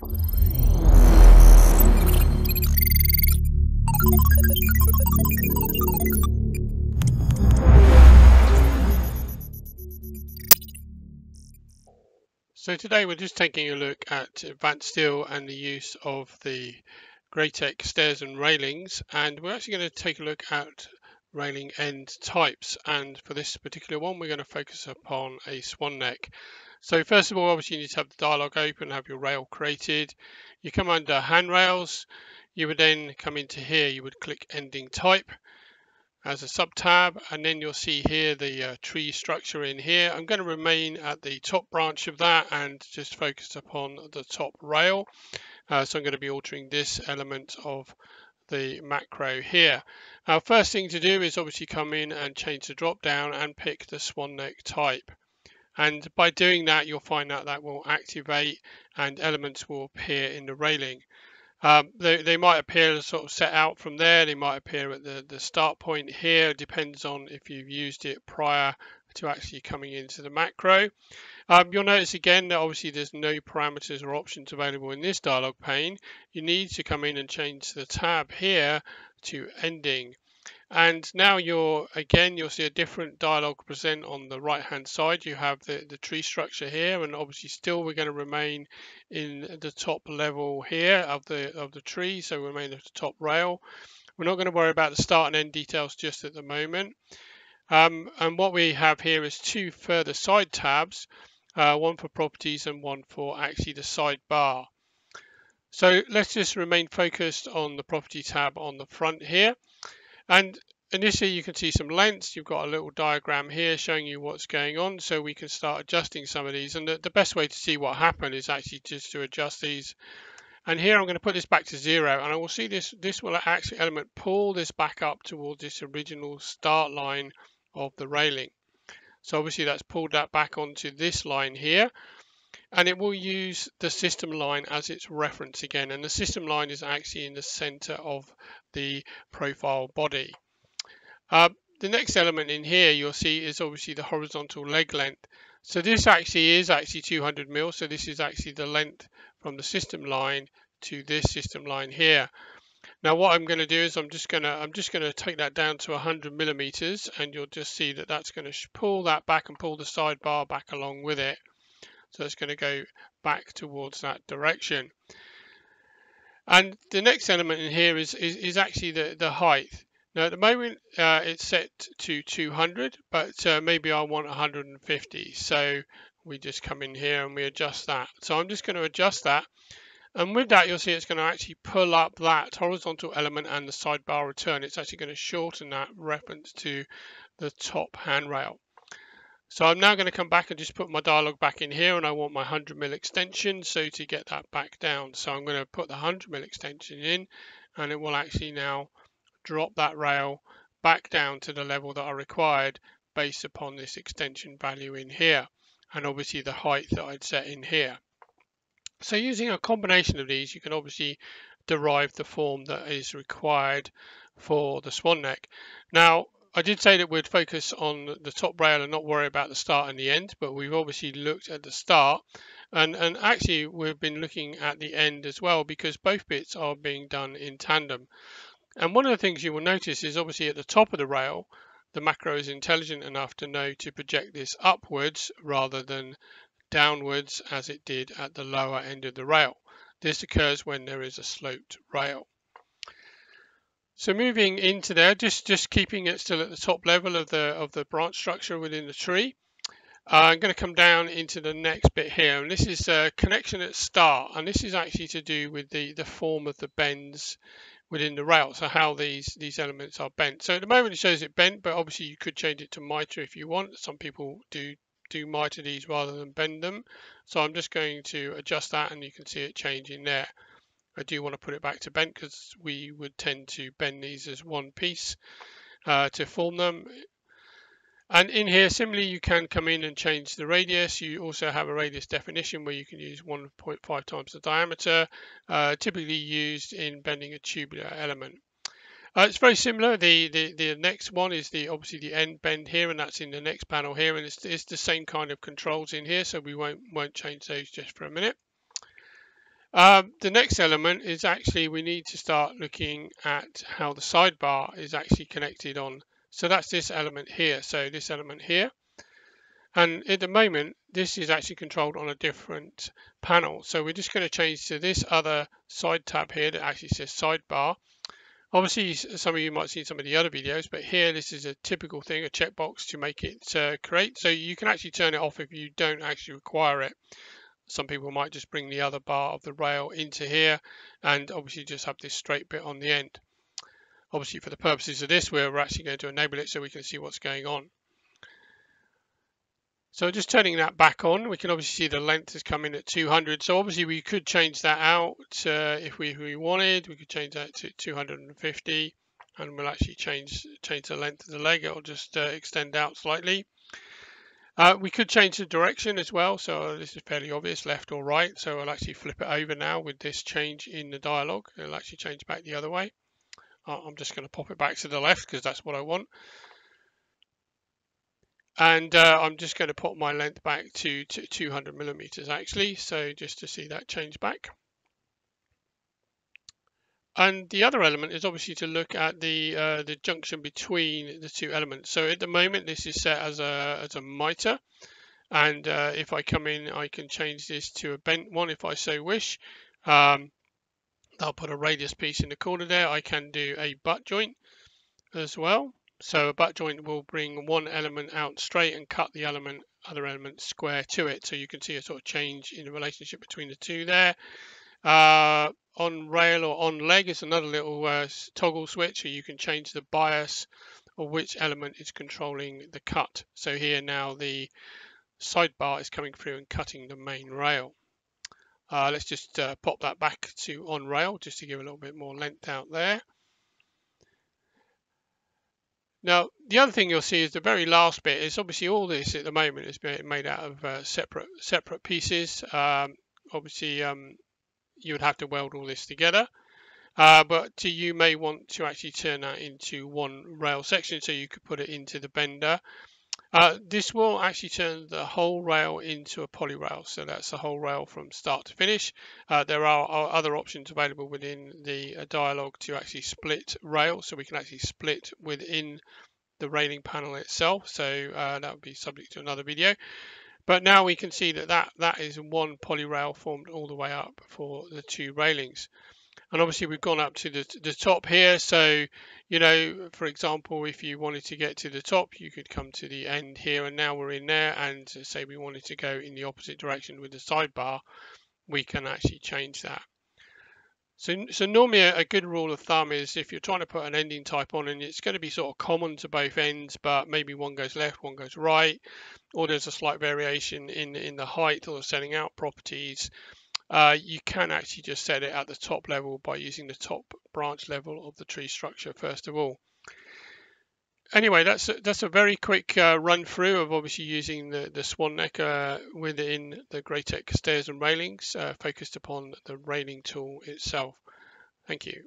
So today we're just taking a look at Advance Steel and the use of the Graitec stairs and railings and we're actually going to take a look at railing end types and for this particular one we're going to focus upon a swan neck. So first of all obviously you need to have the dialog open, have your rail created. You come under handrails, you would then come into here, you would click ending type as a sub tab and then you'll see here the uh, tree structure in here. I'm going to remain at the top branch of that and just focus upon the top rail. Uh, so I'm going to be altering this element of the macro here. Now first thing to do is obviously come in and change the drop down and pick the swan neck type. And by doing that you'll find that that will activate and elements will appear in the railing. Um, they, they might appear sort of set out from there. They might appear at the, the start point here. It depends on if you've used it prior to actually coming into the macro. Um, you'll notice again that obviously there's no parameters or options available in this dialog pane. You need to come in and change the tab here to ending. And now you're, again, you'll see a different dialog present on the right hand side. You have the, the tree structure here, and obviously still we're going to remain in the top level here of the, of the tree. So remain at the top rail. We're not going to worry about the start and end details just at the moment. Um, and what we have here is two further side tabs, uh, one for properties and one for actually the sidebar. So let's just remain focused on the property tab on the front here. And initially you can see some lengths. You've got a little diagram here showing you what's going on so we can start adjusting some of these. And the, the best way to see what happened is actually just to adjust these. And here I'm going to put this back to zero and I will see this, this will actually element pull this back up towards this original start line of the railing. So obviously that's pulled that back onto this line here and it will use the system line as its reference again and the system line is actually in the center of the profile body. Uh, the next element in here you'll see is obviously the horizontal leg length. So this actually is actually 200 mil. So this is actually the length from the system line to this system line here. Now what I'm going to do is I'm just going to I'm just going to take that down to 100 millimeters and you'll just see that that's going to pull that back and pull the sidebar back along with it. So it's going to go back towards that direction. And the next element in here is, is, is actually the, the height. Now at the moment uh, it's set to 200, but uh, maybe I want 150. So we just come in here and we adjust that. So I'm just going to adjust that. And with that, you'll see it's going to actually pull up that horizontal element and the sidebar return. It's actually going to shorten that reference to the top handrail. So I'm now going to come back and just put my dialog back in here and I want my 100 mil extension. So to get that back down, so I'm going to put the 100 mil extension in and it will actually now drop that rail back down to the level that I required based upon this extension value in here and obviously the height that I'd set in here. So using a combination of these, you can obviously derive the form that is required for the swan neck. Now, I did say that we'd focus on the top rail and not worry about the start and the end, but we've obviously looked at the start and, and actually we've been looking at the end as well because both bits are being done in tandem. And one of the things you will notice is obviously at the top of the rail, the macro is intelligent enough to know to project this upwards rather than downwards as it did at the lower end of the rail. This occurs when there is a sloped rail. So moving into there, just, just keeping it still at the top level of the, of the branch structure within the tree. Uh, I'm going to come down into the next bit here, and this is a connection at start, and this is actually to do with the, the form of the bends within the rail, so how these, these elements are bent. So at the moment it shows it bent, but obviously you could change it to mitre if you want. Some people do do mitre these rather than bend them. So I'm just going to adjust that and you can see it changing there. I do want to put it back to bend because we would tend to bend these as one piece uh, to form them. And in here, similarly, you can come in and change the radius. You also have a radius definition where you can use 1.5 times the diameter, uh, typically used in bending a tubular element. Uh, it's very similar. The, the the next one is the obviously the end bend here, and that's in the next panel here, and it's, it's the same kind of controls in here, so we won't won't change those just for a minute. Um, the next element is actually we need to start looking at how the sidebar is actually connected on. So that's this element here. So this element here. And at the moment, this is actually controlled on a different panel. So we're just going to change to this other side tab here that actually says sidebar. Obviously, some of you might see some of the other videos, but here this is a typical thing, a checkbox to make it uh, create. So you can actually turn it off if you don't actually require it. Some people might just bring the other bar of the rail into here and obviously just have this straight bit on the end. Obviously for the purposes of this, we're actually going to enable it so we can see what's going on. So just turning that back on, we can obviously see the length has come in at 200. So obviously we could change that out uh, if we, if we wanted. We could change that to 250 and we'll actually change change the length of the leg. It'll just uh, extend out slightly. Uh, we could change the direction as well. So this is fairly obvious, left or right. So I'll actually flip it over now with this change in the dialog. It'll actually change back the other way. Uh, I'm just going to pop it back to the left because that's what I want. And uh, I'm just going to put my length back to, to 200 millimeters actually. So just to see that change back. And the other element is obviously to look at the uh, the junction between the two elements. So at the moment, this is set as a as a mitre, and uh, if I come in, I can change this to a bent one if I so wish. Um, I'll put a radius piece in the corner there. I can do a butt joint as well. So a butt joint will bring one element out straight and cut the element other element square to it. So you can see a sort of change in the relationship between the two there. Uh, on rail or on leg is another little uh, toggle switch so you can change the bias or which element is controlling the cut. So here now the sidebar is coming through and cutting the main rail. Uh, let's just uh, pop that back to on rail just to give a little bit more length out there. Now, the other thing you'll see is the very last bit is obviously all this at the moment is made out of uh, separate separate pieces. Um, obviously, um, you would have to weld all this together. Uh, but you may want to actually turn that into one rail section so you could put it into the bender. Uh, this will actually turn the whole rail into a poly rail, so that's the whole rail from start to finish. Uh, there are, other options available within the uh, dialog to actually split rail, so we can actually split within the railing panel itself, so uh, that would be subject to another video. But now we can see that, that that is one poly rail formed all the way up for the two railings. And obviously we've gone up to the, the top here. So, you know, for example, if you wanted to get to the top, you could come to the end here and now we're in there. And say we wanted to go in the opposite direction with the sidebar, we can actually change that. So, so normally a, good rule of thumb is if you're trying to put an ending type on and it's going to be sort of common to both ends, but maybe one goes left, one goes right, or there's a slight variation in, in the height or the setting out properties, uh, you can actually just set it at the top level by using the top branch level of the tree structure first of all. Anyway, that's a, that's a very quick uh, run through of obviously using the, the swan neck uh, within the Graitec stairs and railings uh, focused upon the railing tool itself. Thank you.